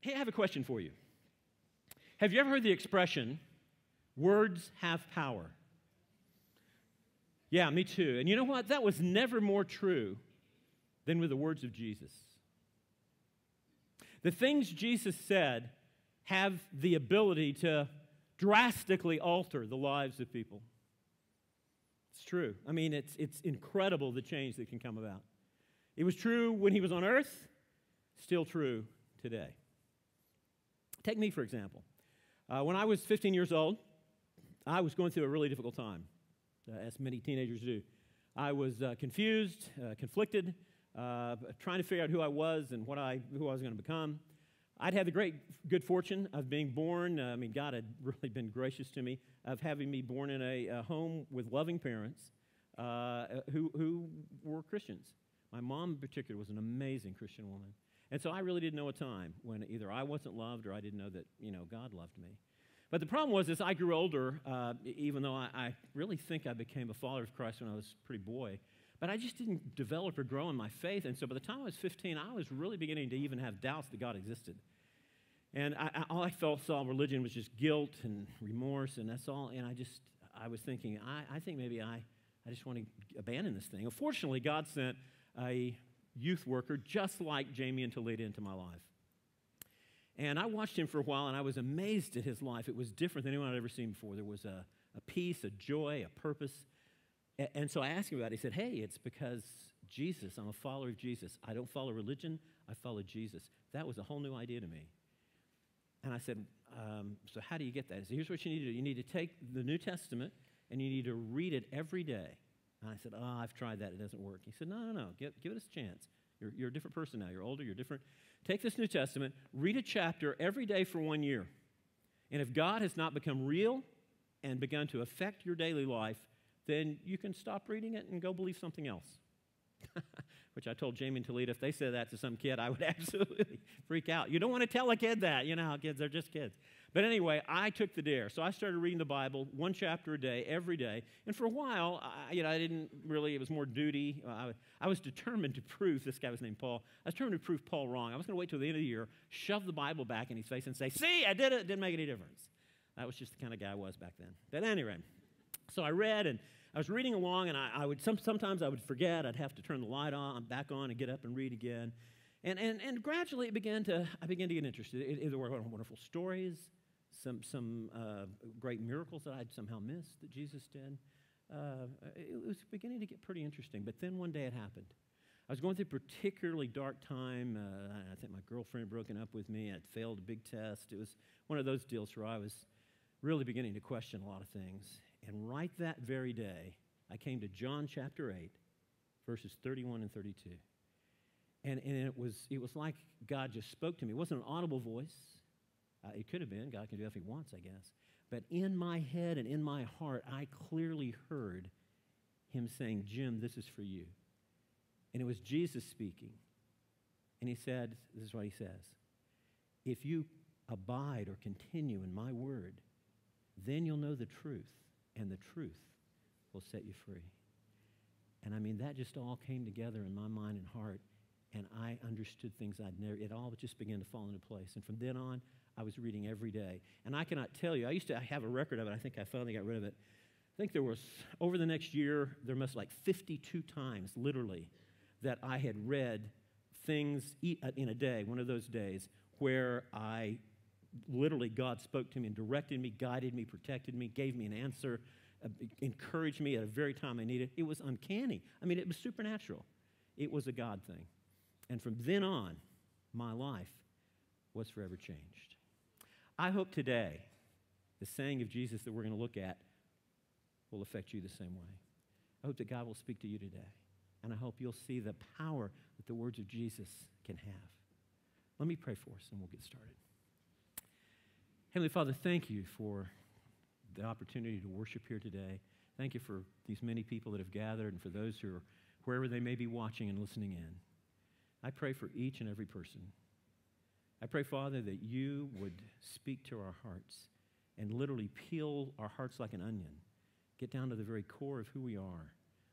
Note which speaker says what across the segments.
Speaker 1: Hey, I have a question for you. Have you ever heard the expression, words have power? Yeah, me too. And you know what? That was never more true than with the words of Jesus. The things Jesus said have the ability to drastically alter the lives of people. It's true. I mean, it's, it's incredible the change that can come about. It was true when he was on earth, still true today. Take me, for example. Uh, when I was 15 years old, I was going through a really difficult time, uh, as many teenagers do. I was uh, confused, uh, conflicted, uh, trying to figure out who I was and what I, who I was going to become. I'd had the great good fortune of being born. Uh, I mean, God had really been gracious to me of having me born in a, a home with loving parents who, who were Christians. My mom, in particular, was an amazing Christian woman. And so I really didn't know a time when either I wasn't loved or I didn't know that, you know, God loved me. But the problem was, as I grew older, uh, even though I, I, really think I became a follower of Christ when I was a pretty boy, but I just didn't develop or grow in my faith. And so by the time I was 15, I was really beginning to even have doubts that God existed. And I, I, all I felt saw religion was just guilt and remorse, and that's all. And I just, I was thinking, I, I think maybe I, I just want to abandon this thing. Unfortunately, God sent a youth worker just like Jamie and Talita into my life. And I watched him for a while, and I was amazed at his life. It was different than anyone I'd ever seen before. There was a, a peace, a joy, a purpose. And so I asked him about it. He said, Hey, it's because Jesus, I'm a follower of Jesus. I don't follow religion, I follow Jesus. That was a whole new idea to me. And I said, um, So how do you get that? He said, Here's what you need to do you need to take the New Testament and you need to read it every day. And I said, Oh, I've tried that. It doesn't work. He said, No, no, no. Give, give it a chance. You're, you're a different person now. You're older. You're different. Take this New Testament, read a chapter every day for one year. And if God has not become real and begun to affect your daily life, then you can stop reading it and go believe something else. Which I told Jamie and Talita, if they said that to some kid, I would absolutely freak out. You don't want to tell a kid that. You know how kids, they're just kids. But anyway, I took the dare. So I started reading the Bible one chapter a day, every day. And for a while, I, you know, I didn't really, it was more duty. Uh, I, I was determined to prove, this guy was named Paul, I was determined to prove Paul wrong. I was going to wait till the end of the year, shove the Bible back in his face and say, see, I did it. It didn't make any difference. That was just the kind of guy I was back then. But anyway, so I read and I was reading along, and I, I would some, sometimes I would forget. I'd have to turn the light on, back on, and get up and read again. And, and, and gradually it began to, I began to get interested. It, it, there were wonderful stories, some, some uh, great miracles that I'd somehow missed that Jesus did. Uh, it was beginning to get pretty interesting. But then one day it happened. I was going through a particularly dark time. Uh, I think my girlfriend had broken up with me. I'd failed a big test. It was one of those deals where I was really beginning to question a lot of things. And right that very day, I came to John chapter 8, verses 31 and 32. And, and it, was, it was like God just spoke to me. It wasn't an audible voice. Uh, it could have been. God can do that if He wants, I guess. But in my head and in my heart, I clearly heard Him saying, Jim, this is for you. And it was Jesus speaking. And He said, This is what He says If you abide or continue in my word, then you'll know the truth, and the truth will set you free. And I mean, that just all came together in my mind and heart, and I understood things I'd never, it all just began to fall into place. And from then on, I was reading every day. And I cannot tell you, I used to have a record of it. I think I finally got rid of it. I think there was, over the next year, there must like 52 times, literally, that I had read things uh, in a day, one of those days, where I literally God spoke to me and directed me, guided me, protected me, gave me an answer, uh, encouraged me at a very time I needed. It was uncanny. I mean, it was supernatural. It was a God thing. And from then on, my life was forever changed. I hope today the saying of Jesus that we're going to look at will affect you the same way. I hope that God will speak to you today. And I hope you'll see the power that the words of Jesus can have. Let me pray for us and we'll get started. Heavenly Father, thank you for the opportunity to worship here today. Thank you for these many people that have gathered and for those who are wherever they may be watching and listening in. I pray for each and every person. I pray, Father, that you would speak to our hearts and literally peel our hearts like an onion, get down to the very core of who we are.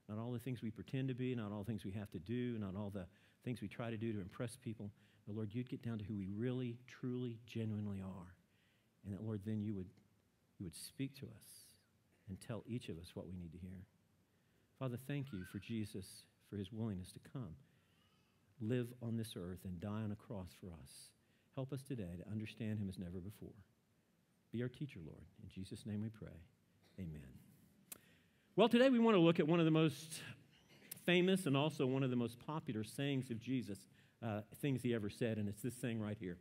Speaker 1: Not all the things we pretend to be, not all the things we have to do, not all the things we try to do to impress people, But Lord, you'd get down to who we really, truly, genuinely are. And that, Lord, then you would, you would speak to us and tell each of us what we need to hear. Father, thank you for Jesus, for his willingness to come, live on this earth, and die on a cross for us. Help us today to understand him as never before. Be our teacher, Lord. In Jesus' name we pray. Amen. Well, today we want to look at one of the most famous and also one of the most popular sayings of Jesus, uh, things he ever said, and it's this saying right here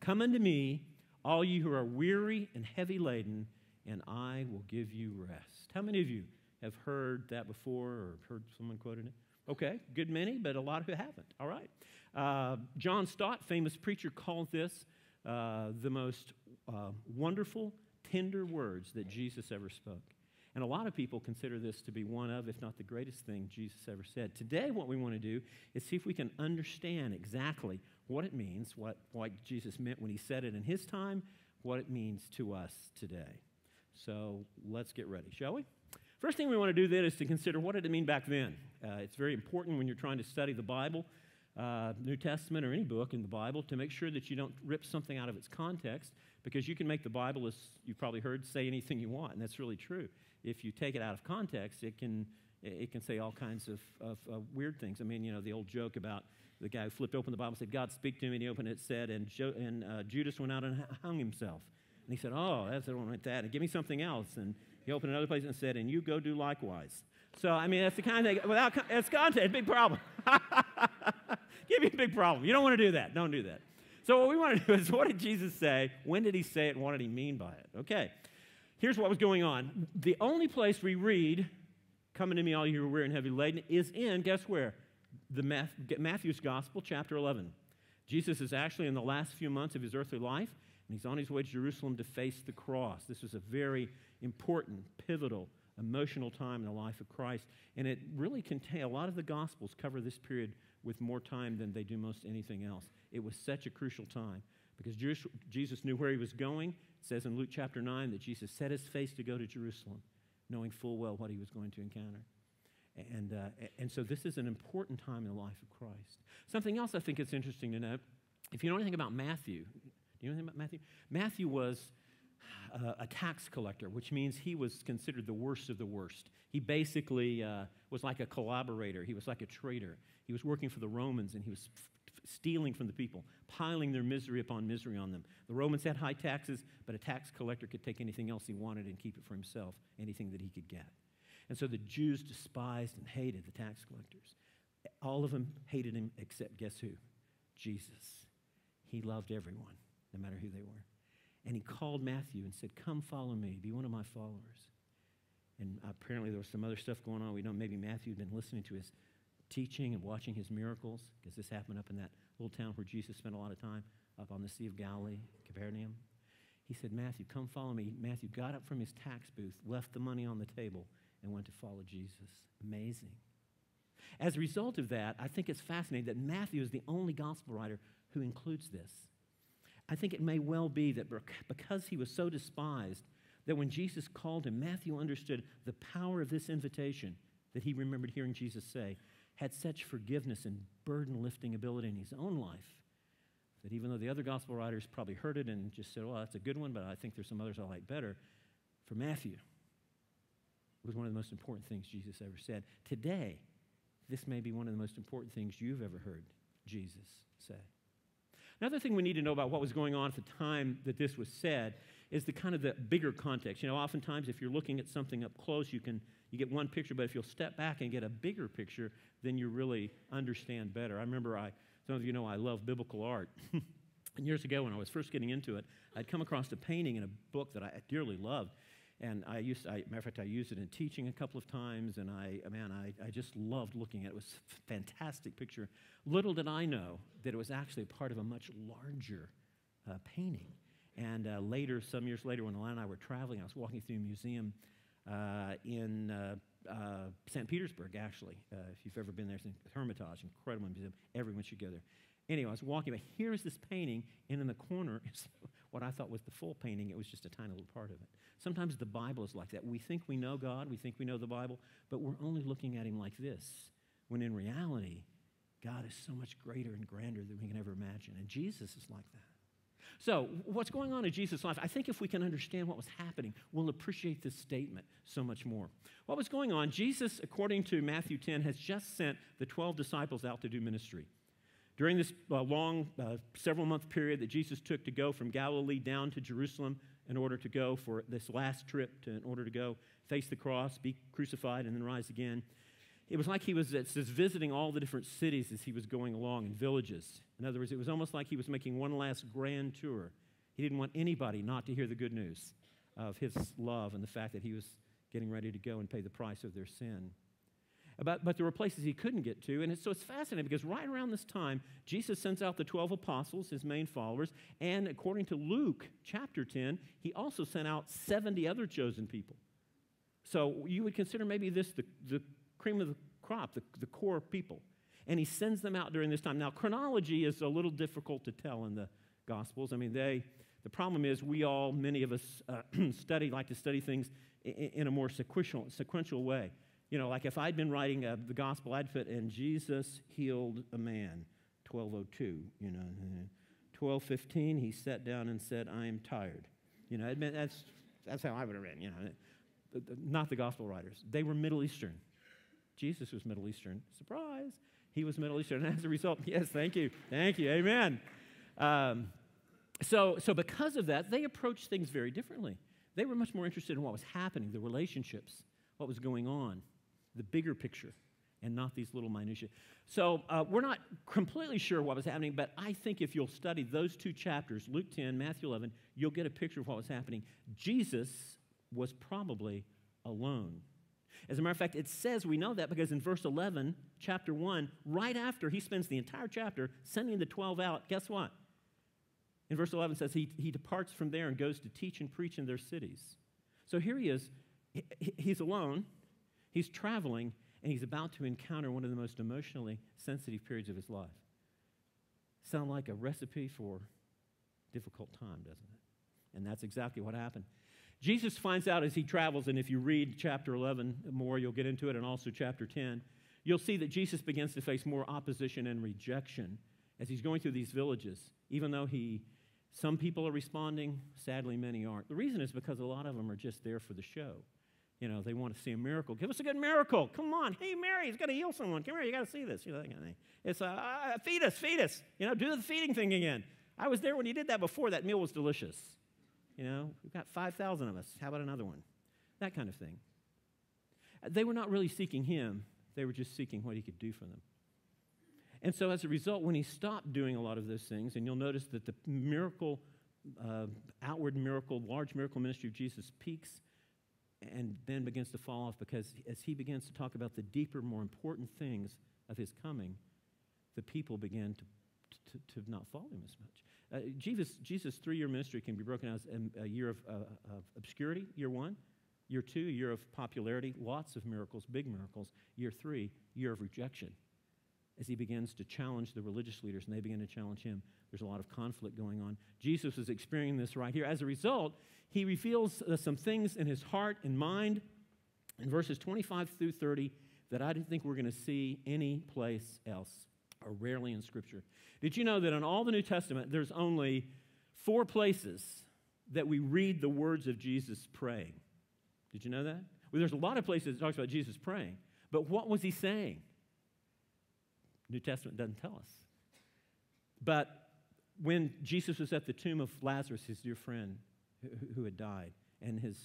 Speaker 1: Come unto me, all you who are weary and heavy laden, and I will give you rest. How many of you have heard that before or heard someone quoting it? Okay, good many, but a lot who haven't. All right. Uh, John Stott, famous preacher, called this uh, the most uh, wonderful, tender words that Jesus ever spoke. And a lot of people consider this to be one of, if not the greatest thing Jesus ever said. Today, what we want to do is see if we can understand exactly what it means, what, what Jesus meant when he said it in his time, what it means to us today. So let's get ready, shall we? First thing we want to do then is to consider what did it mean back then. Uh, it's very important when you're trying to study the Bible, uh, New Testament, or any book in the Bible, to make sure that you don't rip something out of its context, because you can make the Bible, as you've probably heard, say anything you want, and that's really true. If you take it out of context, it can it can say all kinds of, of, of weird things. I mean, you know, the old joke about the guy who flipped open the Bible said, God, speak to me. And he opened it, said, and, jo- and uh, Judas went out and hung himself. And he said, Oh, that's I don't want that. And give me something else. And he opened another place and said, And you go do likewise. So, I mean, that's the kind of thing, without it's content, big problem. give me a big problem. You don't want to do that. Don't do that. So, what we want to do is what did Jesus say? When did he say it? And what did he mean by it? Okay. Here's what was going on. The only place we read, Come to me, all you who are weary and heavy laden, is in, guess where? The Matthew's Gospel, chapter 11. Jesus is actually in the last few months of his earthly life and he's on his way to Jerusalem to face the cross. This was a very important, pivotal, emotional time in the life of Christ. And it really contains a lot of the Gospels cover this period with more time than they do most anything else. It was such a crucial time because Jesus knew where he was going. It says in Luke chapter 9 that Jesus set his face to go to Jerusalem, knowing full well what he was going to encounter. And, uh, and so this is an important time in the life of Christ. Something else I think it's interesting to note if you know anything about Matthew, do you know anything about Matthew? Matthew was uh, a tax collector, which means he was considered the worst of the worst. He basically uh, was like a collaborator, he was like a traitor. He was working for the Romans and he was stealing from the people, piling their misery upon misery on them. The Romans had high taxes, but a tax collector could take anything else he wanted and keep it for himself, anything that he could get. And so the Jews despised and hated the tax collectors. All of them hated him except guess who? Jesus. He loved everyone no matter who they were. And he called Matthew and said, Come follow me, be one of my followers. And apparently there was some other stuff going on. We know maybe Matthew had been listening to his teaching and watching his miracles, because this happened up in that little town where Jesus spent a lot of time, up on the Sea of Galilee, Capernaum. He said, Matthew, come follow me. Matthew got up from his tax booth, left the money on the table, and went to follow Jesus. Amazing. As a result of that, I think it's fascinating that Matthew is the only gospel writer who includes this. I think it may well be that because he was so despised, that when Jesus called him, Matthew understood the power of this invitation that he remembered hearing Jesus say, had such forgiveness and burden lifting ability in his own life that even though the other gospel writers probably heard it and just said, well, that's a good one, but I think there's some others I like better, for Matthew, was one of the most important things Jesus ever said. Today, this may be one of the most important things you've ever heard Jesus say. Another thing we need to know about what was going on at the time that this was said is the kind of the bigger context. You know, oftentimes if you're looking at something up close, you can you get one picture, but if you'll step back and get a bigger picture, then you really understand better. I remember I some of you know I love biblical art. and years ago when I was first getting into it, I'd come across a painting in a book that I dearly loved. And I used, I, matter of fact, I used it in teaching a couple of times, and I, man, I, I just loved looking at it. It was a fantastic picture. Little did I know that it was actually part of a much larger uh, painting. And uh, later, some years later, when Alana and I were traveling, I was walking through a museum uh, in uh, uh, St. Petersburg, actually. Uh, if you've ever been there, it's Hermitage, incredible museum. Everyone should go there. Anyway, I was walking, but here's this painting, and in the corner is what I thought was the full painting. It was just a tiny little part of it. Sometimes the Bible is like that. We think we know God, we think we know the Bible, but we're only looking at Him like this, when in reality, God is so much greater and grander than we can ever imagine. And Jesus is like that. So, what's going on in Jesus' life? I think if we can understand what was happening, we'll appreciate this statement so much more. What was going on? Jesus, according to Matthew 10, has just sent the 12 disciples out to do ministry. During this uh, long, uh, several month period that Jesus took to go from Galilee down to Jerusalem in order to go for this last trip, to, in order to go face the cross, be crucified, and then rise again, it was like he was just visiting all the different cities as he was going along and villages. In other words, it was almost like he was making one last grand tour. He didn't want anybody not to hear the good news of his love and the fact that he was getting ready to go and pay the price of their sin. But, but there were places he couldn't get to. And it's, so it's fascinating because right around this time, Jesus sends out the 12 apostles, his main followers. And according to Luke chapter 10, he also sent out 70 other chosen people. So you would consider maybe this the, the cream of the crop, the, the core people. And he sends them out during this time. Now, chronology is a little difficult to tell in the Gospels. I mean, they, the problem is we all, many of us, uh, study, like to study things in, in, a more sequential, sequential way. You know, like if I'd been writing uh, the Gospel, I'd put, and Jesus healed a man, 1202, you know. 1215, he sat down and said, I am tired. You know, that's, that's how I would have written, you know. Not the Gospel writers. They were Middle Eastern. Jesus was Middle Eastern. Surprise! He was Middle Eastern. And as a result, yes, thank you. Thank you. Amen. Um, so, so, because of that, they approached things very differently. They were much more interested in what was happening, the relationships, what was going on, the bigger picture, and not these little minutiae. So, uh, we're not completely sure what was happening, but I think if you'll study those two chapters, Luke 10, Matthew 11, you'll get a picture of what was happening. Jesus was probably alone as a matter of fact, it says we know that because in verse 11, chapter 1, right after he spends the entire chapter sending the 12 out, guess what? In verse 11 says he, he departs from there and goes to teach and preach in their cities. So here he is. He's alone, he's traveling, and he's about to encounter one of the most emotionally sensitive periods of his life. Sound like a recipe for difficult time, doesn't it? And that's exactly what happened. Jesus finds out as he travels, and if you read chapter 11 more, you'll get into it, and also chapter 10, you'll see that Jesus begins to face more opposition and rejection as he's going through these villages, even though he, some people are responding, sadly, many aren't. The reason is because a lot of them are just there for the show. You know, they want to see a miracle. Give us a good miracle. Come on. Hey, Mary, he's got to heal someone. Come here, you got to see this. You know, that kind of thing. It's, uh, feed us, feed us. You know, do the feeding thing again. I was there when he did that before. That meal was delicious. You know, we've got 5,000 of us. How about another one? That kind of thing. They were not really seeking him, they were just seeking what he could do for them. And so, as a result, when he stopped doing a lot of those things, and you'll notice that the miracle, uh, outward miracle, large miracle ministry of Jesus peaks and then begins to fall off because as he begins to talk about the deeper, more important things of his coming, the people begin to, to, to not follow him as much. Uh, Jesus' Jesus' three year ministry can be broken out as a, a year of, uh, of obscurity, year one. Year two, year of popularity, lots of miracles, big miracles. Year three, year of rejection. As he begins to challenge the religious leaders and they begin to challenge him, there's a lot of conflict going on. Jesus is experiencing this right here. As a result, he reveals uh, some things in his heart and mind in verses 25 through 30 that I didn't think we're going to see any place else or rarely in Scripture. Did you know that in all the New Testament, there's only four places that we read the words of Jesus praying? Did you know that? Well, there's a lot of places that talks about Jesus praying, but what was he saying? New Testament doesn't tell us. But when Jesus was at the tomb of Lazarus, his dear friend who had died, and his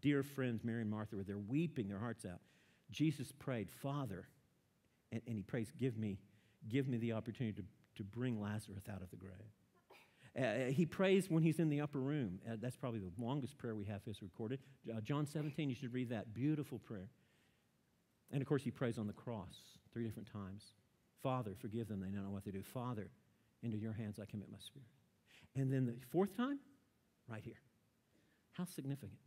Speaker 1: dear friends Mary and Martha were there weeping their hearts out, Jesus prayed, Father, and, and he prays, Give me, give me the opportunity to to bring Lazarus out of the grave. Uh, he prays when he's in the upper room. Uh, that's probably the longest prayer we have is recorded. Uh, John 17, you should read that. Beautiful prayer. And of course, he prays on the cross three different times. Father, forgive them. They don't know what they do. Father, into your hands I commit my spirit. And then the fourth time, right here. How significant.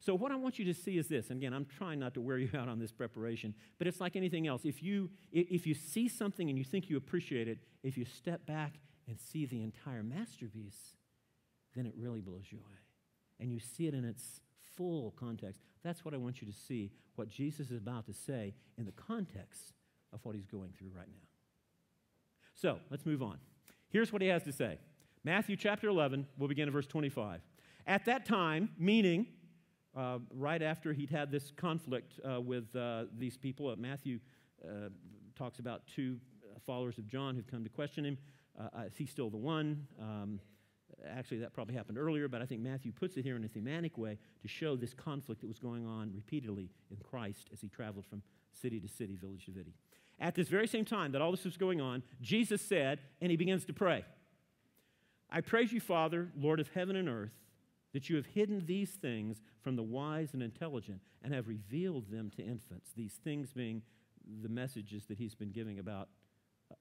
Speaker 1: So, what I want you to see is this. And again, I'm trying not to wear you out on this preparation, but it's like anything else. If you, if you see something and you think you appreciate it, if you step back and see the entire masterpiece, then it really blows you away. And you see it in its full context. That's what I want you to see, what Jesus is about to say in the context of what he's going through right now. So let's move on. Here's what he has to say Matthew chapter 11, we'll begin at verse 25. At that time, meaning uh, right after he'd had this conflict uh, with uh, these people, uh, Matthew uh, talks about two followers of John who've come to question him. Uh, is he still the one? Um, actually, that probably happened earlier, but I think Matthew puts it here in a thematic way to show this conflict that was going on repeatedly in Christ as he traveled from city to city, village to village. At this very same time that all this was going on, Jesus said, and he begins to pray I praise you, Father, Lord of heaven and earth, that you have hidden these things from the wise and intelligent and have revealed them to infants, these things being the messages that he's been giving about,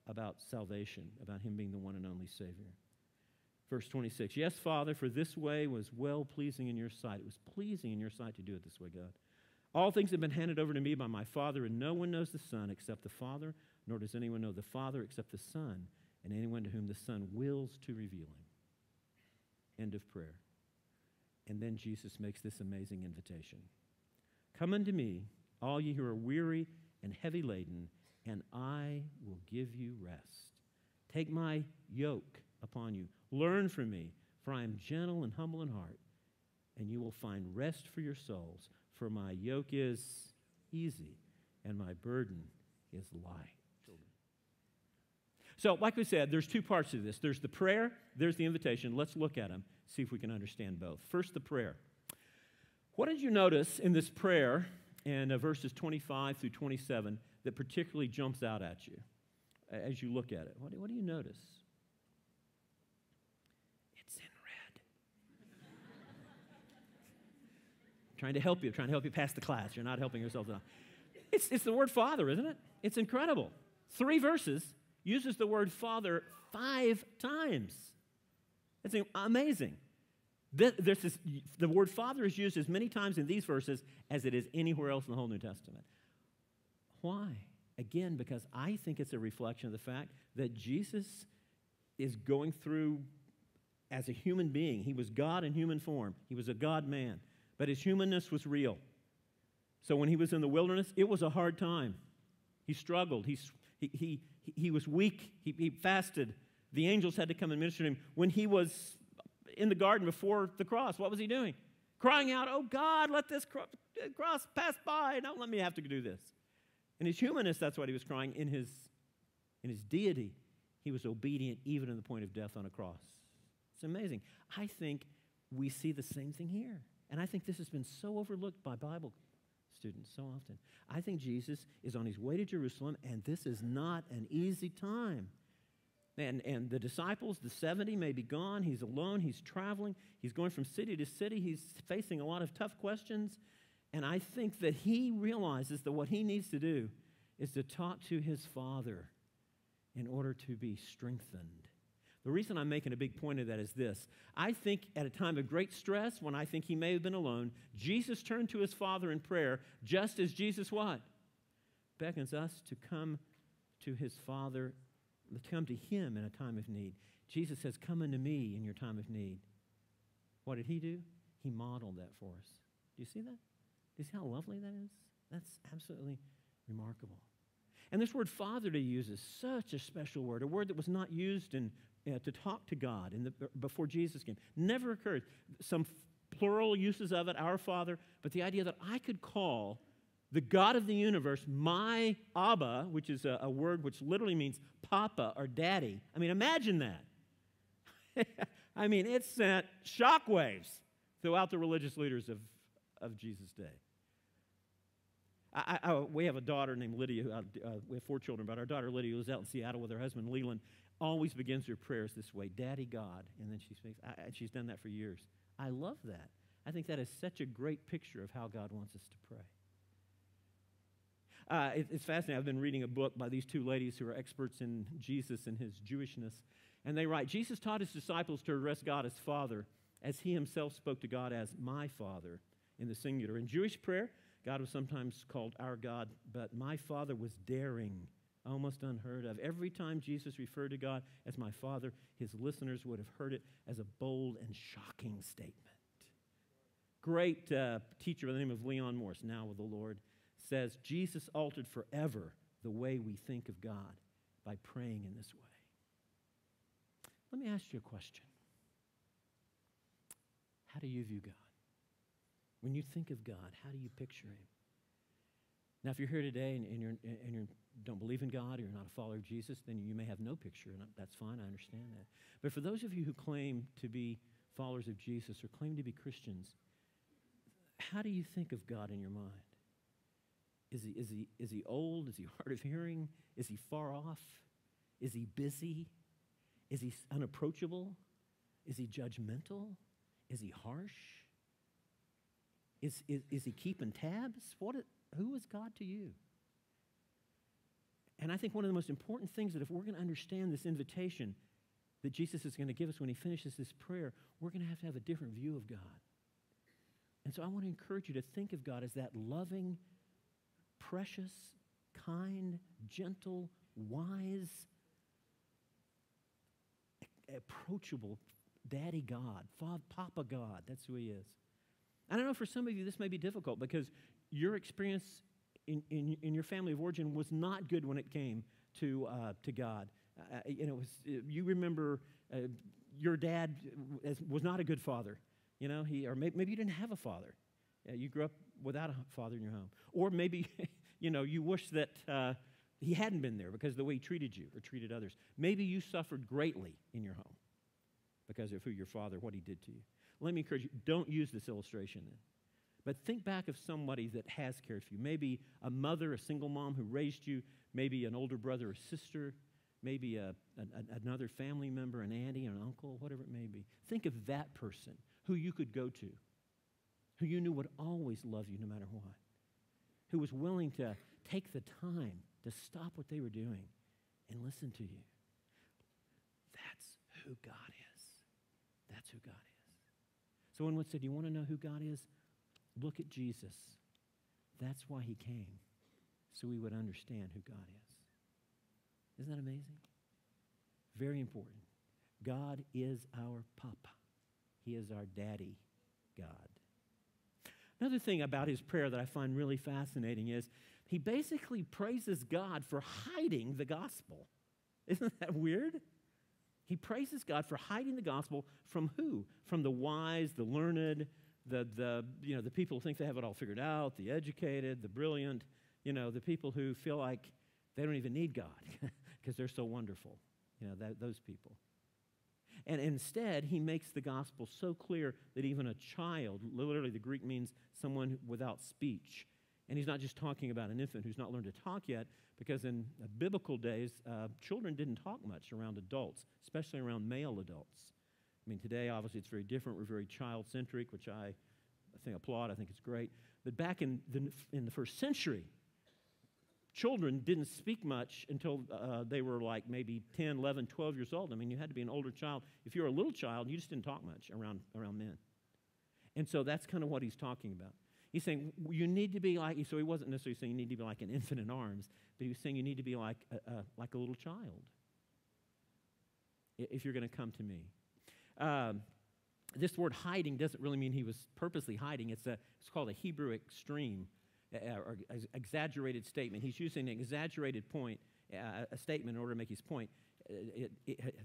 Speaker 1: about salvation, about him being the one and only Savior. Verse 26 Yes, Father, for this way was well pleasing in your sight. It was pleasing in your sight to do it this way, God. All things have been handed over to me by my Father, and no one knows the Son except the Father, nor does anyone know the Father except the Son, and anyone to whom the Son wills to reveal him. End of prayer. And then Jesus makes this amazing invitation Come unto me, all ye who are weary and heavy laden, and I will give you rest. Take my yoke upon you. Learn from me, for I am gentle and humble in heart, and you will find rest for your souls. For my yoke is easy, and my burden is light. So, like we said, there's two parts to this. There's the prayer, there's the invitation. Let's look at them, see if we can understand both. First, the prayer. What did you notice in this prayer in uh, verses 25 through 27 that particularly jumps out at you as you look at it? What, what do you notice? It's in red. Trying to help you, trying to help you pass the class. You're not helping yourself enough. It's, it's the word Father, isn't it? It's incredible. Three verses uses the word Father five times. It's amazing. This, this the word Father is used as many times in these verses as it is anywhere else in the whole New Testament. Why? Again, because I think it's a reflection of the fact that Jesus is going through as a human being. He was God in human form, he was a God man, but his humanness was real. So when he was in the wilderness, it was a hard time. He struggled, he, he, he, he was weak, he, he fasted. The angels had to come and minister to him. When he was in the garden before the cross, what was he doing? Crying out, Oh God, let this cross pass by. Don't let me have to do this. In his humanness, that's what he was crying. In his, in his deity, he was obedient even to the point of death on a cross. It's amazing. I think we see the same thing here. And I think this has been so overlooked by Bible students so often. I think Jesus is on his way to Jerusalem, and this is not an easy time. And, and the disciples, the 70, may be gone. He's alone. He's traveling. He's going from city to city. He's facing a lot of tough questions. And I think that he realizes that what he needs to do is to talk to his Father in order to be strengthened. The reason I'm making a big point of that is this. I think at a time of great stress, when I think he may have been alone, Jesus turned to his Father in prayer, just as Jesus what? Beckons us to come to his Father, to come to him in a time of need. Jesus says, Come unto me in your time of need. What did he do? He modeled that for us. Do you see that? Do you see how lovely that is? That's absolutely remarkable. And this word father to use is such a special word, a word that was not used in, uh, to talk to God in the, before Jesus came. Never occurred. Some plural uses of it, our father, but the idea that I could call the God of the universe my Abba, which is a, a word which literally means papa or daddy. I mean, imagine that. I mean, it sent shockwaves throughout the religious leaders of, of Jesus' day. I, I, we have a daughter named Lydia. Uh, we have four children, but our daughter Lydia lives out in Seattle with her husband Leland. Always begins her prayers this way, "Daddy God," and then she speaks. I, she's done that for years. I love that. I think that is such a great picture of how God wants us to pray. Uh, it, it's fascinating. I've been reading a book by these two ladies who are experts in Jesus and his Jewishness, and they write Jesus taught his disciples to address God as Father, as he himself spoke to God as my Father in the singular. In Jewish prayer, God was sometimes called our God, but my Father was daring, almost unheard of. Every time Jesus referred to God as my Father, his listeners would have heard it as a bold and shocking statement. Great uh, teacher by the name of Leon Morris, now with the Lord, says Jesus altered forever the way we think of God by praying in this way. Let me ask you a question. How do you view God? When you think of God, how do you picture Him? Now, if you're here today and, and, you're, and you don't believe in God or you're not a follower of Jesus, then you may have no picture, and that's fine. I understand that. But for those of you who claim to be followers of Jesus or claim to be Christians, how do you think of God in your mind? Is he, is, he, is he old? Is he hard of hearing? Is he far off? Is he busy? Is he unapproachable? Is he judgmental? Is he harsh? Is, is, is he keeping tabs? What, who is God to you? And I think one of the most important things that if we're going to understand this invitation that Jesus is going to give us when he finishes this prayer, we're going to have to have a different view of God. And so I want to encourage you to think of God as that loving, precious, kind, gentle, wise, approachable Daddy God, Father, Papa God. That's who He is. I don't know for some of you this may be difficult because your experience in, in, in your family of origin was not good when it came to, uh, to God. Uh, you know, was, you remember uh, your dad was not a good father. You know, he, or maybe, maybe you didn't have a father. Uh, you grew up without a father in your home. Or maybe, you know, you wish that uh, he hadn't been there because of the way he treated you or treated others. Maybe you suffered greatly in your home because of who your father, what he did to you. Let me encourage you don't use this illustration then. But think back of somebody that has cared for you. Maybe a mother, a single mom who raised you, maybe an older brother or sister, maybe a, another family member, an auntie, an uncle, whatever it may be. Think of that person who you could go to, who you knew would always love you no matter what, who was willing to take the time to stop what they were doing and listen to you. That's who God is. That's who God is. So someone said, "Do You want to know who God is? Look at Jesus. That's why he came, so we would understand who God is. Isn't that amazing? Very important. God is our Papa, He is our Daddy God. Another thing about his prayer that I find really fascinating is he basically praises God for hiding the gospel. Isn't that weird? He praises God for hiding the gospel from who? From the wise, the learned, the, the, you know, the people who think they have it all figured out, the educated, the brilliant, you know, the people who feel like they don't even need God because they're so wonderful, you know, that, those people. And instead, he makes the gospel so clear that even a child, literally the Greek means someone without speech. And he's not just talking about an infant who's not learned to talk yet, because in biblical days, uh, children didn't talk much around adults, especially around male adults. I mean, today, obviously, it's very different. We're very child centric, which I, I think applaud. I think it's great. But back in the, in the first century, children didn't speak much until uh, they were like maybe 10, 11, 12 years old. I mean, you had to be an older child. If you were a little child, you just didn't talk much around, around men. And so that's kind of what he's talking about. He's saying you need to be like, so he wasn't necessarily saying you need to be like an infant in arms, but he was saying you need to be like a, a like a little child if you're going to come to me. Um, this word hiding doesn't really mean he was purposely hiding. It's, a, it's called a Hebrew extreme uh, or exaggerated statement. He's using an exaggerated point, uh, a statement in order to make his point. It, it,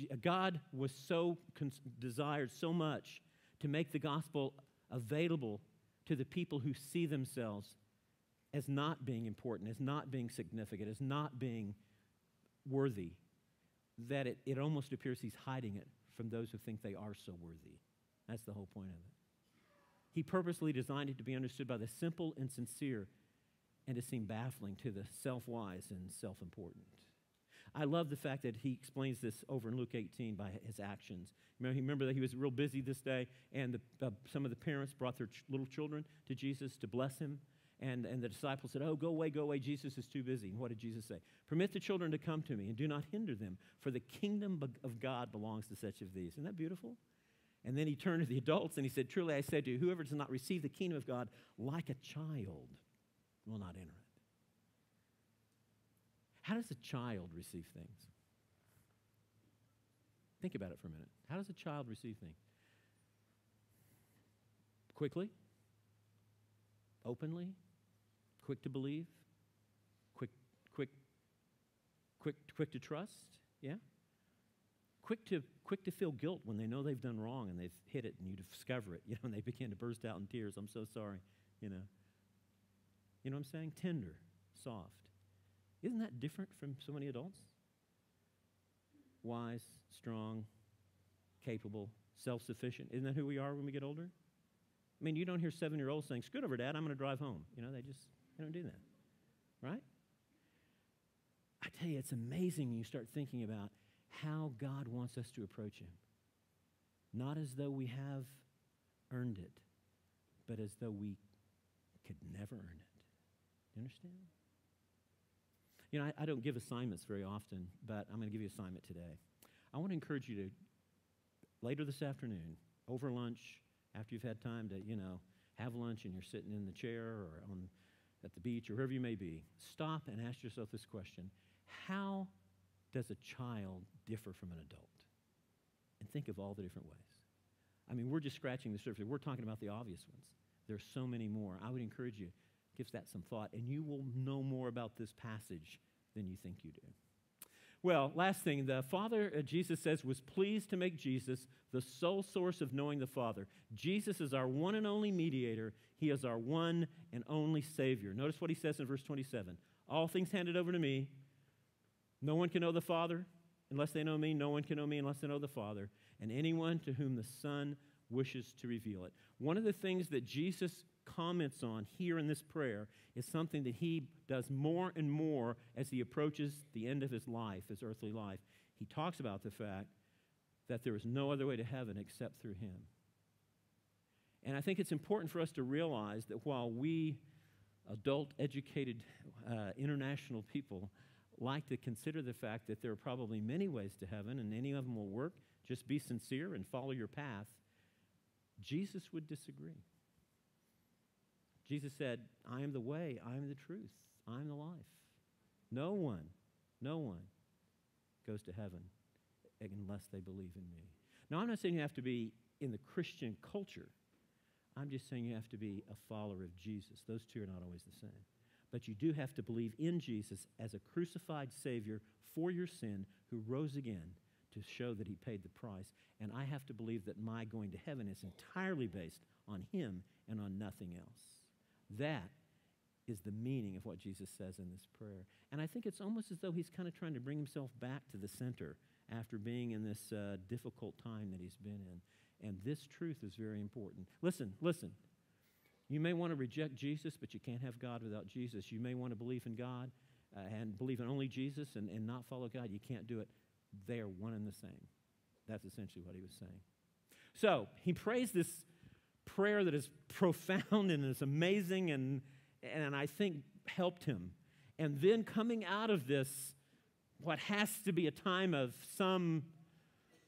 Speaker 1: it, God was so desired so much to make the gospel available to the people who see themselves as not being important, as not being significant, as not being worthy, that it, it almost appears he's hiding it from those who think they are so worthy. That's the whole point of it. He purposely designed it to be understood by the simple and sincere and to seem baffling to the self wise and self important. I love the fact that he explains this over in Luke 18 by his actions. Remember, remember that he was real busy this day, and the, uh, some of the parents brought their ch- little children to Jesus to bless him. And, and the disciples said, Oh, go away, go away. Jesus is too busy. And what did Jesus say? Permit the children to come to me and do not hinder them, for the kingdom of God belongs to such of these. Isn't that beautiful? And then he turned to the adults and he said, Truly I say to you, whoever does not receive the kingdom of God like a child will not enter it. How does a child receive things? Think about it for a minute. How does a child receive things? Quickly? Openly? Quick to believe, quick, quick, quick, quick to trust, yeah? quick to, quick to feel guilt when they know they've done wrong and they've hit it and you discover it, you know, and they begin to burst out in tears. I'm so sorry, you know. You know what I'm saying? Tender, soft. Isn't that different from so many adults? Wise, strong, capable, self sufficient. Isn't that who we are when we get older? I mean, you don't hear seven year olds saying, Scoot over, Dad, I'm going to drive home. You know, they just they don't do that. Right? I tell you, it's amazing when you start thinking about how God wants us to approach Him. Not as though we have earned it, but as though we could never earn it. You understand? You know, I, I don't give assignments very often, but I'm going to give you an assignment today. I want to encourage you to, later this afternoon, over lunch, after you've had time to, you know, have lunch and you're sitting in the chair or on, at the beach or wherever you may be, stop and ask yourself this question How does a child differ from an adult? And think of all the different ways. I mean, we're just scratching the surface. We're talking about the obvious ones. There's so many more. I would encourage you, give that some thought, and you will know more about this passage than you think you do. Well, last thing, the Father, uh, Jesus says, was pleased to make Jesus the sole source of knowing the Father. Jesus is our one and only mediator. He is our one and only Savior. Notice what he says in verse 27 All things handed over to me. No one can know the Father unless they know me. No one can know me unless they know the Father. And anyone to whom the Son wishes to reveal it. One of the things that Jesus comments on here in this prayer is something that he does more and more as he approaches the end of his life, his earthly life. He talks about the fact that there is no other way to heaven except through him. And I think it's important for us to realize that while we, adult, educated, uh, international people, like to consider the fact that there are probably many ways to heaven and any of them will work, just be sincere and follow your path, Jesus would disagree. Jesus said, I am the way, I am the truth, I am the life. No one, no one goes to heaven unless they believe in me. Now, I'm not saying you have to be in the Christian culture. I'm just saying you have to be a follower of Jesus. Those two are not always the same. But you do have to believe in Jesus as a crucified Savior for your sin who rose again to show that he paid the price. And I have to believe that my going to heaven is entirely based on him and on nothing else. That is the meaning of what Jesus says in this prayer. And I think it's almost as though he's kind of trying to bring himself back to the center after being in this uh, difficult time that he's been in. And this truth is very important. Listen, listen. You may want to reject Jesus, but you can't have God without Jesus. You may want to believe in God uh, and believe in only Jesus and, and not follow God. You can't do it. They are one and the same. That's essentially what he was saying. So he prays this prayer that is profound and is amazing and, and I think helped him. And then coming out of this, what has to be a time of some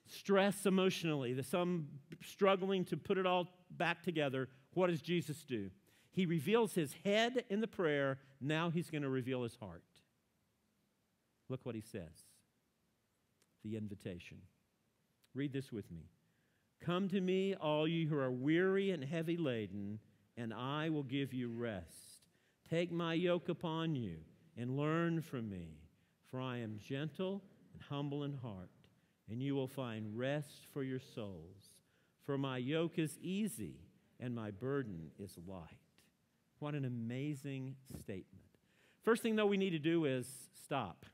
Speaker 1: stress emotionally, the some struggling to put it all back together, what does Jesus do? He reveals his head in the prayer. Now he's going to reveal his heart. Look what he says the invitation. Read this with me. Come to me, all you who are weary and heavy laden, and I will give you rest. Take my yoke upon you and learn from me, for I am gentle and humble in heart, and you will find rest for your souls. For my yoke is easy and my burden is light. What an amazing statement. First thing, though, we need to do is stop.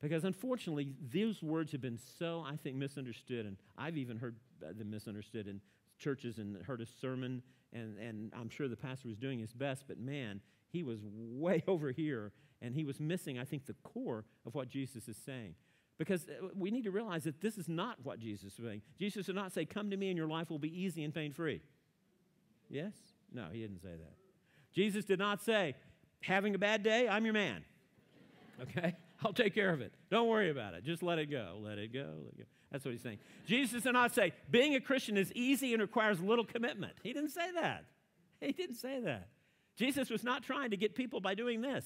Speaker 1: Because unfortunately, these words have been so, I think, misunderstood. And I've even heard them misunderstood in churches and heard a sermon. And, and I'm sure the pastor was doing his best, but man, he was way over here. And he was missing, I think, the core of what Jesus is saying. Because uh, we need to realize that this is not what Jesus is saying. Jesus did not say, Come to me and your life will be easy and pain free. Yes? No, he didn't say that. Jesus did not say, Having a bad day, I'm your man. Okay? I'll take care of it. Don't worry about it. Just let it go. Let it go. Let it go. That's what he's saying. Jesus did not say, being a Christian is easy and requires little commitment. He didn't say that. He didn't say that. Jesus was not trying to get people by doing this.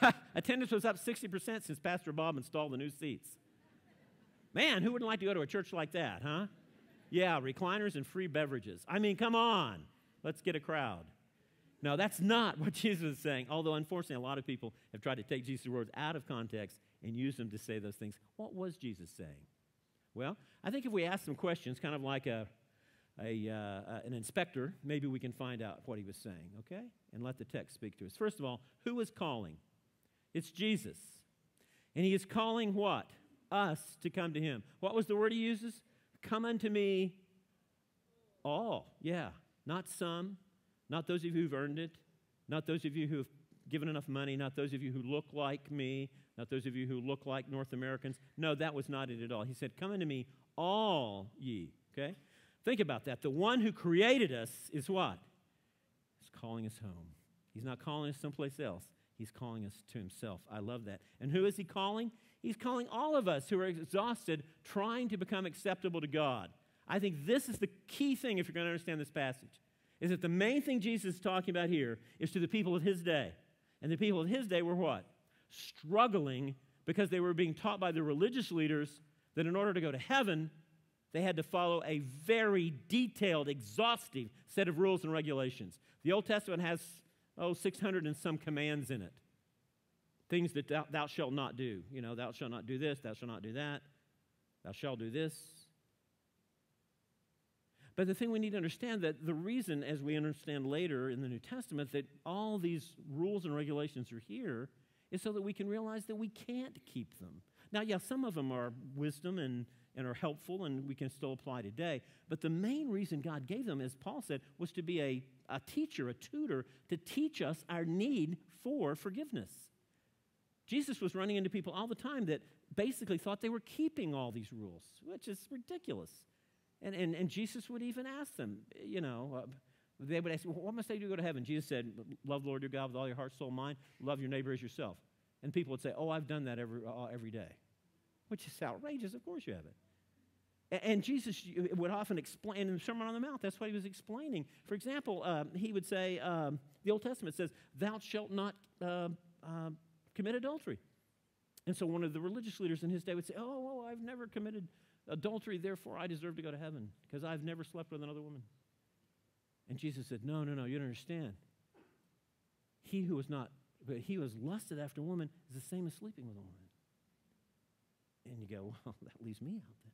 Speaker 1: Attendance was up 60% since Pastor Bob installed the new seats. Man, who wouldn't like to go to a church like that, huh? Yeah, recliners and free beverages. I mean, come on. Let's get a crowd. No, that's not what Jesus is saying. Although, unfortunately, a lot of people have tried to take Jesus' words out of context and use them to say those things. What was Jesus saying? Well, I think if we ask some questions, kind of like a, a, uh, an inspector, maybe we can find out what he was saying, okay? And let the text speak to us. First of all, who is calling? It's Jesus. And he is calling what? Us to come to him. What was the word he uses? Come unto me all. Yeah. Not some, not those of you who've earned it, not those of you who've given enough money, not those of you who look like me, not those of you who look like North Americans. No, that was not it at all. He said, Come unto me, all ye. Okay? Think about that. The one who created us is what? He's calling us home. He's not calling us someplace else. He's calling us to himself. I love that. And who is he calling? He's calling all of us who are exhausted trying to become acceptable to God. I think this is the key thing if you're going to understand this passage. Is that the main thing Jesus is talking about here is to the people of his day. And the people of his day were what? Struggling because they were being taught by the religious leaders that in order to go to heaven, they had to follow a very detailed, exhaustive set of rules and regulations. The Old Testament has, oh, 600 and some commands in it. Things that thou, thou shalt not do. You know, thou shalt not do this, thou shalt not do that, thou shalt do this. But the thing we need to understand that the reason, as we understand later in the New Testament, that all these rules and regulations are here is so that we can realize that we can't keep them. Now, yeah, some of them are wisdom and and are helpful and we can still apply today. But the main reason God gave them, as Paul said, was to be a, a teacher, a tutor, to teach us our need for forgiveness. Jesus was running into people all the time that basically thought they were keeping all these rules, which is ridiculous. And, and, and Jesus would even ask them, you know, uh, they would ask, well, what must I do to go to heaven? Jesus said, love Lord your God with all your heart, soul, mind, love your neighbor as yourself. And people would say, oh, I've done that every, uh, every day which is outrageous. Of course you have it. And Jesus would often explain in the Sermon on the Mount, that's what he was explaining. For example, uh, he would say, um, the Old Testament says, Thou shalt not uh, uh, commit adultery. And so one of the religious leaders in his day would say, Oh, oh I've never committed adultery, therefore I deserve to go to heaven because I've never slept with another woman. And Jesus said, No, no, no, you don't understand. He who was not, but he who was lusted after a woman is the same as sleeping with a woman. And you go, well, that leaves me out then.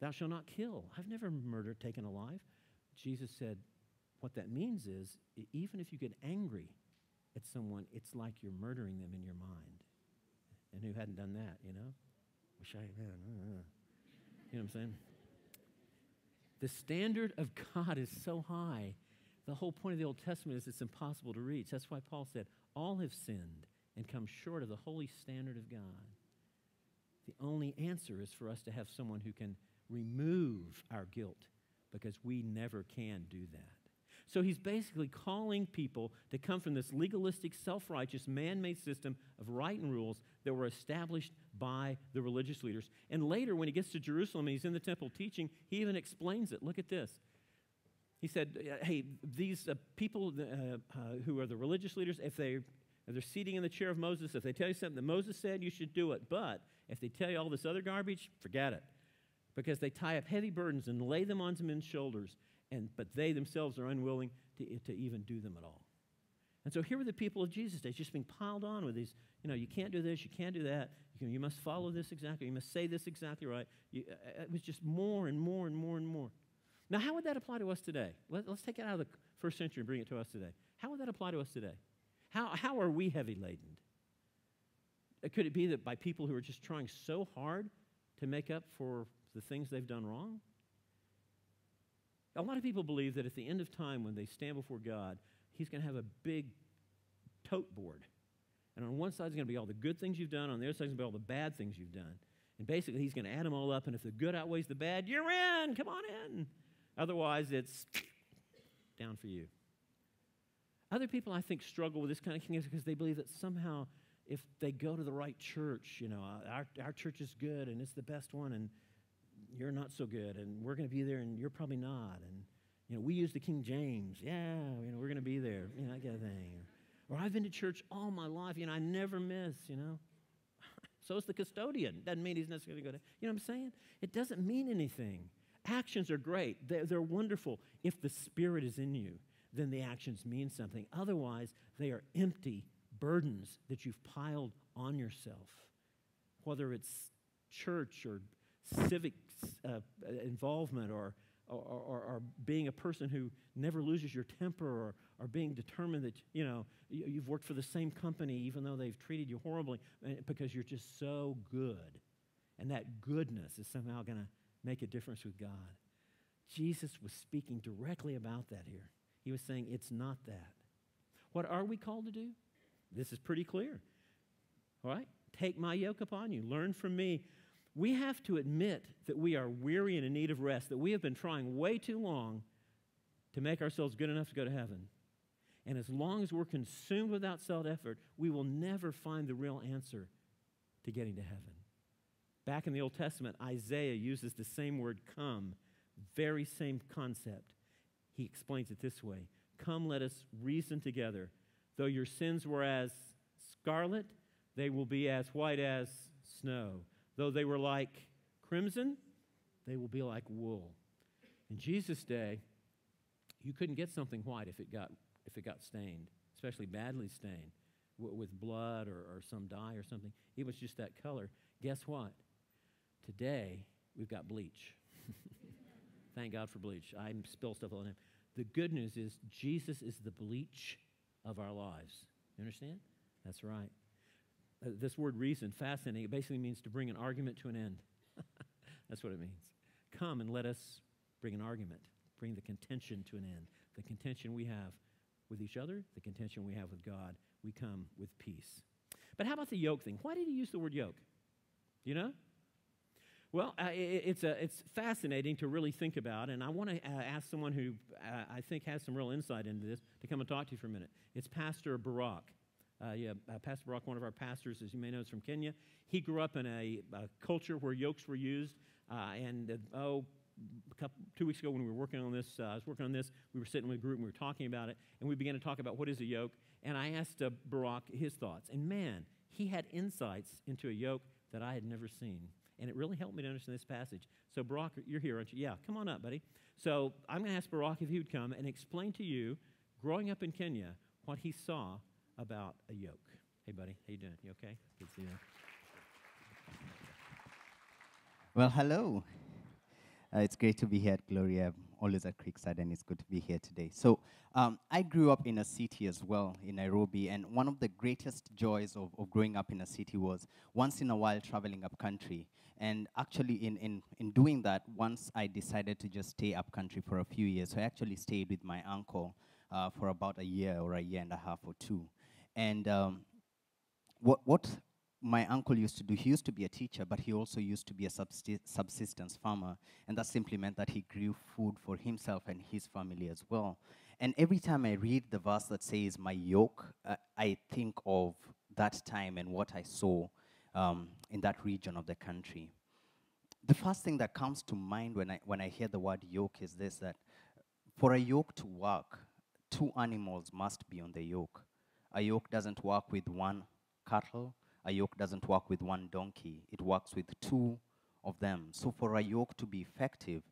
Speaker 1: Thou shalt not kill. I've never murdered, taken alive. Jesus said, what that means is, even if you get angry at someone, it's like you're murdering them in your mind. And who hadn't done that, you know? Wish I had. You know what I'm saying? The standard of God is so high. The whole point of the Old Testament is it's impossible to reach. That's why Paul said, All have sinned and come short of the holy standard of God. The only answer is for us to have someone who can remove our guilt because we never can do that. So he's basically calling people to come from this legalistic, self righteous, man made system of right and rules that were established by the religious leaders. And later, when he gets to Jerusalem and he's in the temple teaching, he even explains it. Look at this. He said, Hey, these uh, people uh, uh, who are the religious leaders, if they if they're seating in the chair of Moses, if they tell you something that Moses said, you should do it. But if they tell you all this other garbage, forget it. Because they tie up heavy burdens and lay them onto men's shoulders, and, but they themselves are unwilling to, to even do them at all. And so here were the people of Jesus' days just being piled on with these, you know, you can't do this, you can't do that, you, can, you must follow this exactly, you must say this exactly right. You, uh, uh, it was just more and more and more and more. Now, how would that apply to us today? Let, let's take it out of the first century and bring it to us today. How would that apply to us today? How, how are we heavy laden? Uh, could it be that by people who are just trying so hard to make up for the things they've done wrong? A lot of people believe that at the end of time, when they stand before God, He's going to have a big tote board. And on one side is going to be all the good things you've done, on the other side is going to be all the bad things you've done. And basically, He's going to add them all up, and if the good outweighs the bad, you're in, come on in. Otherwise, it's down for you. Other people, I think, struggle with this kind of thing because they believe that somehow if they go to the right church, you know, uh, our, our church is good and it's the best one, and you're not so good, and we're going to be there, and you're probably not. And, you know, we use the King James. Yeah, you know, we're going to be there, you know, that kind of thing. Or, I've been to church all my life, you know, I never miss, you know. so is the custodian. Doesn't mean he's necessarily going to, you know what I'm saying? It doesn't mean anything. Actions are great, they're, they're wonderful if the Spirit is in you then the actions mean something. Otherwise, they are empty burdens that you've piled on yourself, whether it's church or civic uh, involvement or, or, or, or, being a person who never loses your temper or, or being determined that, you know, you've worked for the same company even though they've treated you horribly eh, because you're just so good. And that goodness is somehow going to make a difference with God. Jesus was speaking directly about that here. He was saying, it's not that. What are we called to do? This is pretty clear. All right? Take my yoke upon you. Learn from me. We have to admit that we are weary and in need of rest, that we have been trying way too long to make ourselves good enough to go to heaven. And as long as we're consumed without self effort, we will never find the real answer to getting to heaven. Back in the Old Testament, Isaiah uses the same word come, very same concept. He explains it this way Come, let us reason together. Though your sins were as scarlet, they will be as white as snow. Though they were like crimson, they will be like wool. In Jesus' day, you couldn't get something white if it got, if it got stained, especially badly stained with blood or, or some dye or something. It was just that color. Guess what? Today, we've got bleach. Thank God for bleach. I spill stuff all the time. The good news is Jesus is the bleach of our lives. You understand? That's right. Uh, this word reason, fascinating, it basically means to bring an argument to an end. That's what it means. Come and let us bring an argument, bring the contention to an end. The contention we have with each other, the contention we have with God, we come with peace. But how about the yoke thing? Why did he use the word yoke? You know? Well, it, it's, a, it's fascinating to really think about, and I want to uh, ask someone who uh, I think has some real insight into this to come and talk to you for a minute. It's Pastor Barak. Uh, yeah, uh, Pastor Barak, one of our pastors, as you may know, is from Kenya. He grew up in a, a culture where yokes were used, uh, and oh, Couple, two weeks ago when we were working on this, uh, I was working on this, we were sitting with a group and we were talking about it, and we began to talk about what is a yoke. And I asked uh, Barak his thoughts. And man, he had insights into a yoke that I had never seen. And it really helped me to understand this passage. So, Barak, you're here, aren't you? Yeah, come on up, buddy. So, I'm going to ask Barak if he would come and explain to you, growing up in Kenya, what he saw about a yoke. Hey, buddy, how you doing? You okay? Good to see you.
Speaker 2: Well, hello. Uh, it's great to be here at Gloria. I'm always at Creekside, and it's good to be here today. So, um, I grew up in a city as well, in Nairobi, and one of the greatest joys of, of growing up in a city was once in a while traveling up country. And actually, in, in, in doing that, once I decided to just stay up country for a few years, so I actually stayed with my uncle uh, for about a year or a year and a half or two. And um, what, what my uncle used to do, he used to be a teacher, but he also used to be a subsistence farmer. And that simply meant that he grew food for himself and his family as well. And every time I read the verse that says, My yoke, uh, I think of that time and what I saw um, in that region of the country. The first thing that comes to mind when I, when I hear the word yoke is this that for a yoke to work, two animals must be on the yoke. A yoke doesn't work with one cattle, a yoke doesn't work with one donkey, it works with two of them. So, for a yoke to be effective,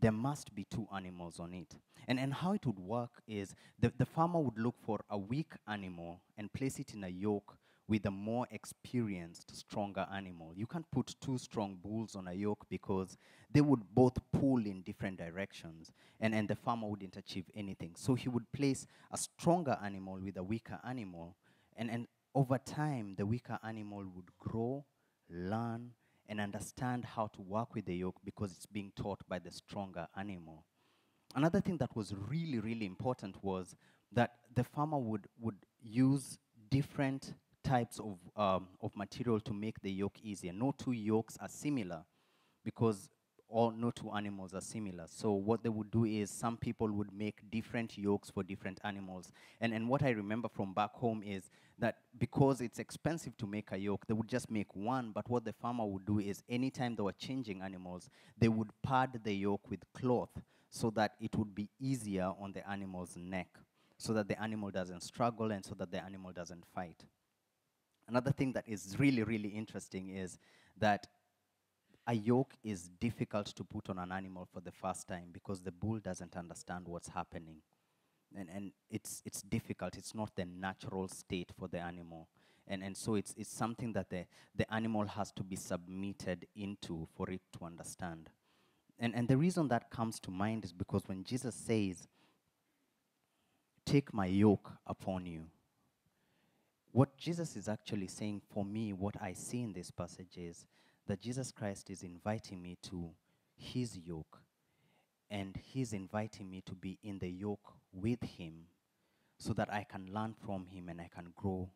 Speaker 2: there must be two animals on it. And, and how it would work is the, the farmer would look for a weak animal and place it in a yoke with a more experienced, stronger animal. You can't put two strong bulls on a yoke because they would both pull in different directions and, and the farmer wouldn't achieve anything. So he would place a stronger animal with a weaker animal and, and over time, the weaker animal would grow, learn, and understand how to work with the yoke because it's being taught by the stronger animal. Another thing that was really, really important was that the farmer would, would use different types of, um, of material to make the yoke easier. No two yokes are similar because all no two animals are similar. So what they would do is some people would make different yokes for different animals. And, and what I remember from back home is that because it's expensive to make a yoke, they would just make one. But what the farmer would do is anytime they were changing animals, they would pad the yoke with cloth so that it would be easier on the animal's neck, so that the animal doesn't struggle and so that the animal doesn't fight. Another thing that is really, really interesting is that a yoke is difficult to put on an animal for the first time because the bull doesn't understand what's happening. And, and it's, it's difficult, it's not the natural state for the animal. And, and so it's, it's something that the, the animal has to be submitted into for it to understand. And, and the reason that comes to mind is because when Jesus says, Take my yoke upon you, what Jesus is actually saying for me, what I see in this passage is that Jesus Christ is inviting me to his yoke, and he's inviting me to be in the yoke with him so that I can learn from him and I can grow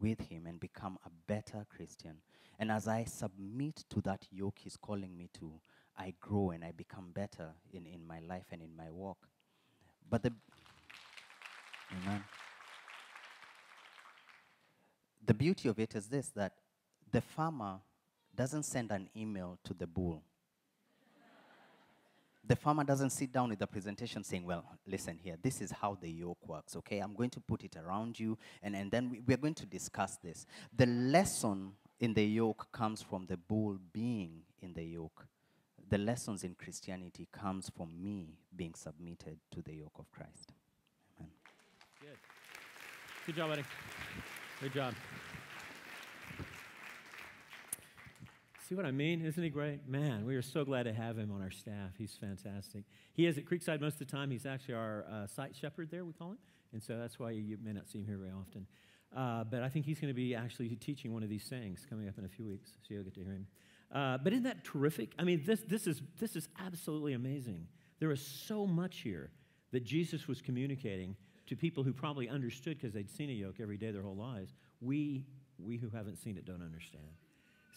Speaker 2: with him and become a better Christian. And as I submit to that yoke he's calling me to, I grow and I become better in, in my life and in my walk. But the Amen. The beauty of it is this that the farmer doesn't send an email to the bull. The farmer doesn't sit down with the presentation saying, Well, listen here, this is how the yoke works, okay? I'm going to put it around you, and, and then we, we're going to discuss this. The lesson in the yoke comes from the bull being in the yoke. The lessons in Christianity comes from me being submitted to the yoke of Christ. Amen.
Speaker 1: Good. Good job, buddy. Good job. See what I mean? Isn't he great? Man, we are so glad to have him on our staff. He's fantastic. He is at Creekside most of the time. He's actually our uh, site shepherd there, we call him. And so that's why you may not see him here very often. Uh, but I think he's going to be actually teaching one of these things coming up in a few weeks, so you'll get to hear him. Uh, but isn't that terrific? I mean, this, this, is, this is absolutely amazing. There is so much here that Jesus was communicating to people who probably understood because they'd seen a yoke every day their whole lives. We, we who haven't seen it don't understand.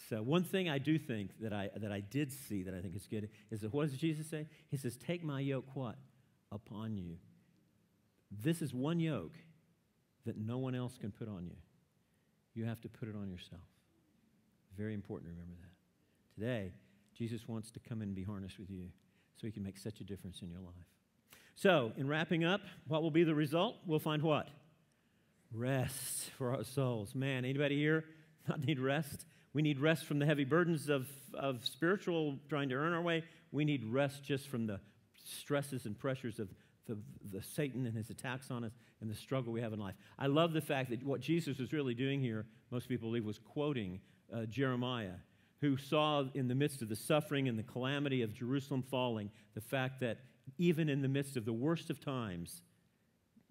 Speaker 1: So one thing I do think that I, that I did see that I think is good is that what does Jesus say? He says, take my yoke what? Upon you. This is one yoke that no one else can put on you. You have to put it on yourself. Very important to remember that. Today, Jesus wants to come and be harnessed with you so he can make such a difference in your life. So, in wrapping up, what will be the result? We'll find what? Rest for our souls. Man, anybody here not need rest? We need rest from the heavy burdens of, of spiritual trying to earn our way. We need rest just from the stresses and pressures of the, the Satan and his attacks on us and the struggle we have in life. I love the fact that what Jesus was really doing here, most people believe, was quoting uh, Jeremiah, who saw in the midst of the suffering and the calamity of Jerusalem falling, the fact that even in the midst of the worst of times,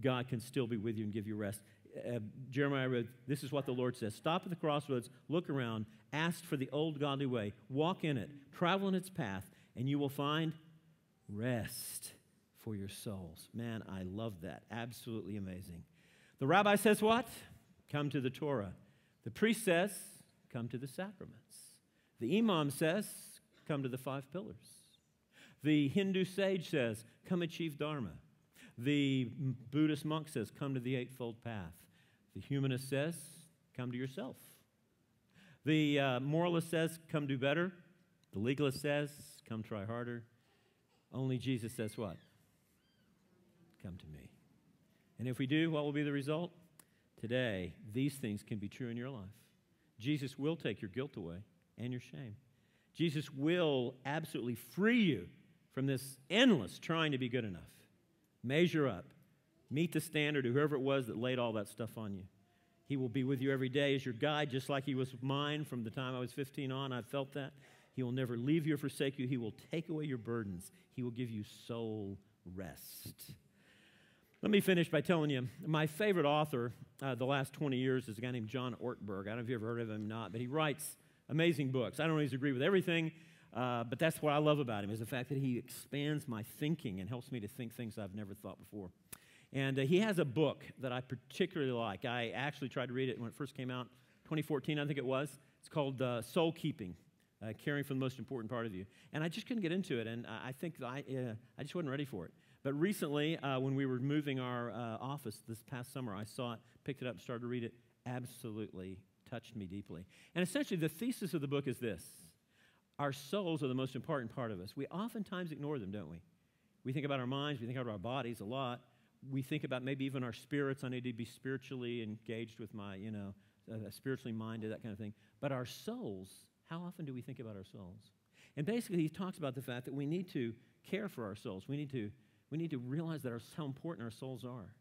Speaker 1: God can still be with you and give you rest. Uh, Jeremiah wrote, This is what the Lord says Stop at the crossroads, look around, ask for the old godly way, walk in it, travel in its path, and you will find rest for your souls. Man, I love that. Absolutely amazing. The rabbi says what? Come to the Torah. The priest says, Come to the sacraments. The imam says, Come to the five pillars. The Hindu sage says, Come achieve Dharma. The Buddhist monk says, Come to the Eightfold Path. The humanist says, Come to yourself. The uh, moralist says, Come do better. The legalist says, Come try harder. Only Jesus says, What? Come to me. And if we do, what will be the result? Today, these things can be true in your life. Jesus will take your guilt away and your shame. Jesus will absolutely free you from this endless trying to be good enough. Measure up. Meet the standard whoever it was that laid all that stuff on you. He will be with you every day as your guide, just like He was mine from the time I was 15 on. I felt that. He will never leave you or forsake you. He will take away your burdens. He will give you soul rest. Let me finish by telling you my favorite author uh, the last 20 years is a guy named John Ortberg. I don't know if you've ever heard of him or not, but he writes amazing books. I don't always agree with everything, uh, but that's what I love about him is the fact that he expands my thinking and helps me to think things I've never thought before. And uh, he has a book that I particularly like. I actually tried to read it when it first came out, 2014, I think it was. It's called uh, Soul Keeping, uh, Caring for the Most Important Part of You. And I just couldn't get into it, and I think I, uh, I just wasn't ready for it. But recently, uh, when we were moving our office this past summer, I saw it, picked it up, started to read it. Absolutely touched me deeply. And essentially, the thesis of the book is this our souls are the most important part of us. We oftentimes ignore them, don't we? We think about our minds, we think about our bodies a lot. We think about maybe even our spirits. I need to be spiritually engaged with my, you know, uh, spiritually minded, that kind of thing. But our souls, how often do we think about our souls? And basically, he talks about the fact that we need to care for our souls. We need to, we need to realize that our, how important our souls are.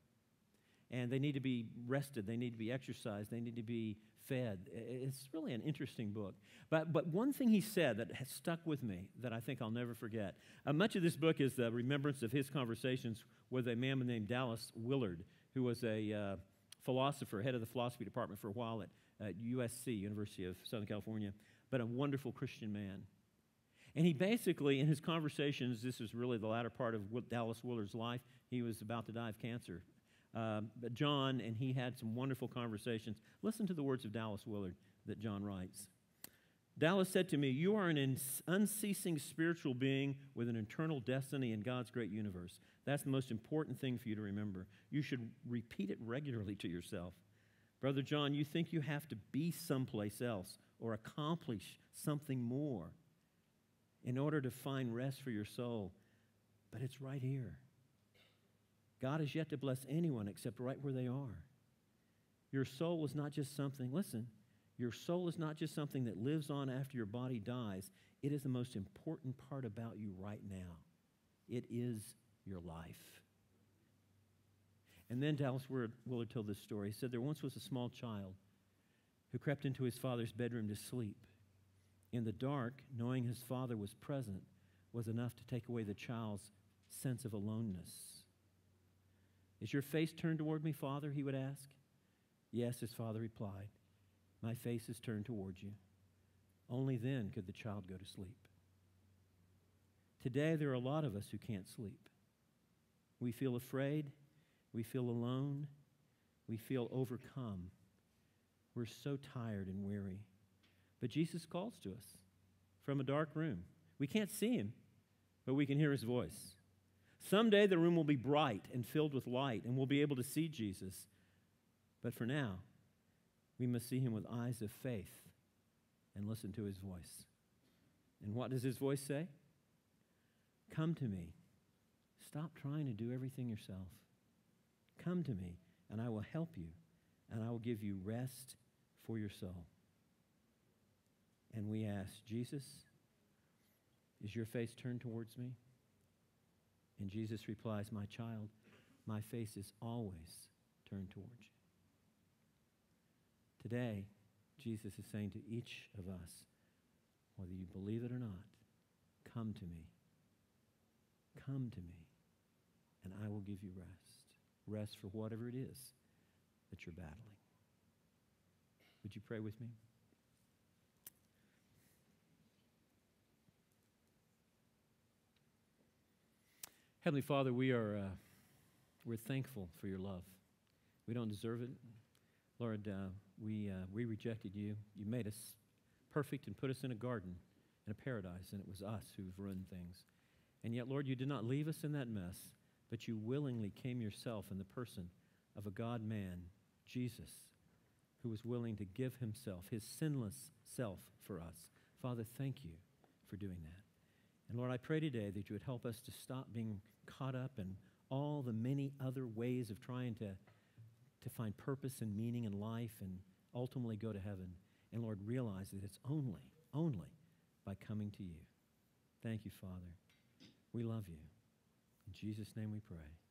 Speaker 1: And they need to be rested, they need to be exercised, they need to be fed. It's really an interesting book. But, but one thing he said that has stuck with me that I think I'll never forget. Uh, much of this book is the remembrance of his conversations with a man named Dallas Willard, who was a uh, philosopher, head of the philosophy department for a while at, at USC, University of Southern California, but a wonderful Christian man. And he basically, in his conversations, this was really the latter part of Dallas Willard's life. He was about to die of cancer uh, John, and he had some wonderful conversations. Listen to the words of Dallas Willard that John writes. Dallas said to me, You are an unceasing spiritual being with an eternal destiny in God's great universe. That's the most important thing for you to remember. You should repeat it regularly to yourself. Brother John, you think you have to be someplace else or accomplish something more in order to find rest for your soul, but it's right here. God has yet to bless anyone except right where they are. Your soul is not just something, listen, your soul is not just something that lives on after your body dies. It is the most important part about you right now. It is your life. And then Dallas Willard told this story. He said, There once was a small child who crept into his father's bedroom to sleep. In the dark, knowing his father was present was enough to take away the child's sense of aloneness. Is your face turned toward me, Father? He would ask. Yes, his father replied. My face is turned toward you. Only then could the child go to sleep. Today, there are a lot of us who can't sleep. We feel afraid. We feel alone. We feel overcome. We're so tired and weary. But Jesus calls to us from a dark room. We can't see him, but we can hear his voice. Someday the room will be bright and filled with light, and we'll be able to see Jesus. But for now, we must see him with eyes of faith and listen to his voice. And what does his voice say? Come to me. Stop trying to do everything yourself. Come to me, and I will help you, and I will give you rest for your soul. And we ask, Jesus, is your face turned towards me? And Jesus replies, My child, my face is always turned towards you. Today, Jesus is saying to each of us, whether you believe it or not, come to me. Come to me, and I will give you rest. Rest for whatever it is that you're battling. Would you pray with me? Heavenly Father, we are uh, we're thankful for your love. We don't deserve it, Lord. Uh, we uh, we rejected you. You made us perfect and put us in a garden, in a paradise, and it was us who've ruined things. And yet, Lord, you did not leave us in that mess, but you willingly came yourself in the person of a God man, Jesus, who was willing to give himself, his sinless self, for us. Father, thank you for doing that. And Lord, I pray today that you would help us to stop being caught up in all the many other ways of trying to, to find purpose and meaning in life and ultimately go to heaven. And Lord, realize that it's only, only by coming to you. Thank you, Father. We love you. In Jesus' name we pray.